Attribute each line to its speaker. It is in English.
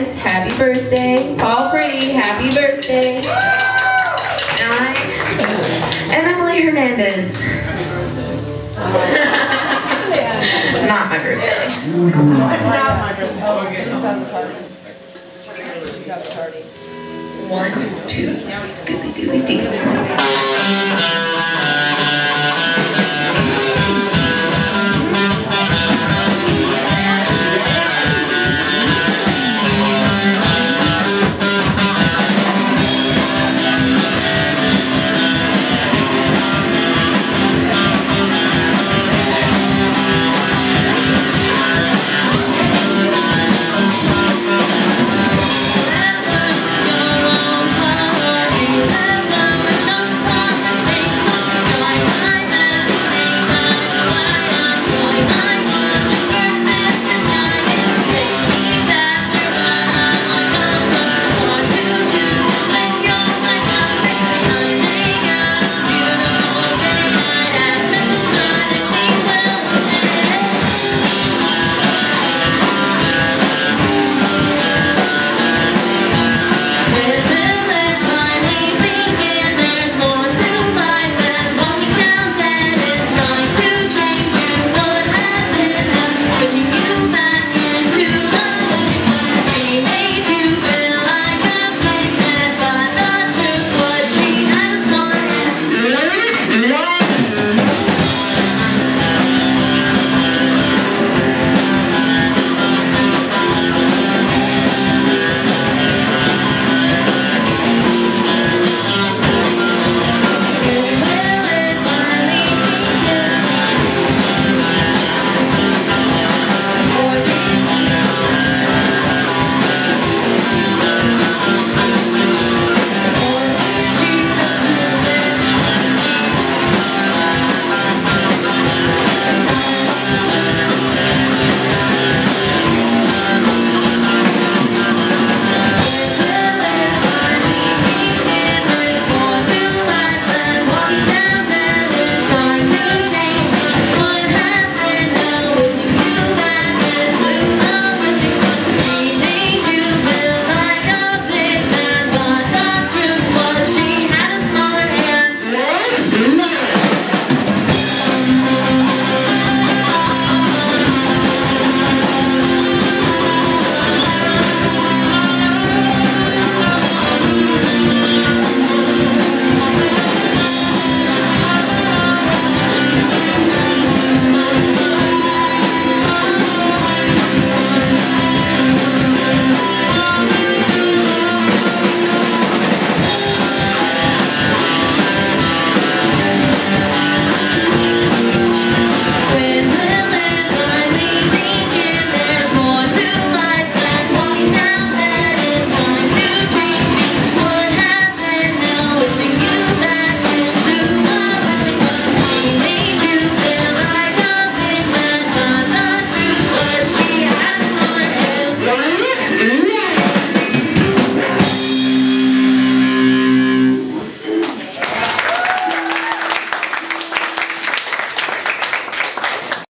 Speaker 1: Happy birthday. Paul Pretty, happy birthday. I And Emily Hernandez. Not my birthday. Not my birthday. One, two, Scooby Dooby Doo.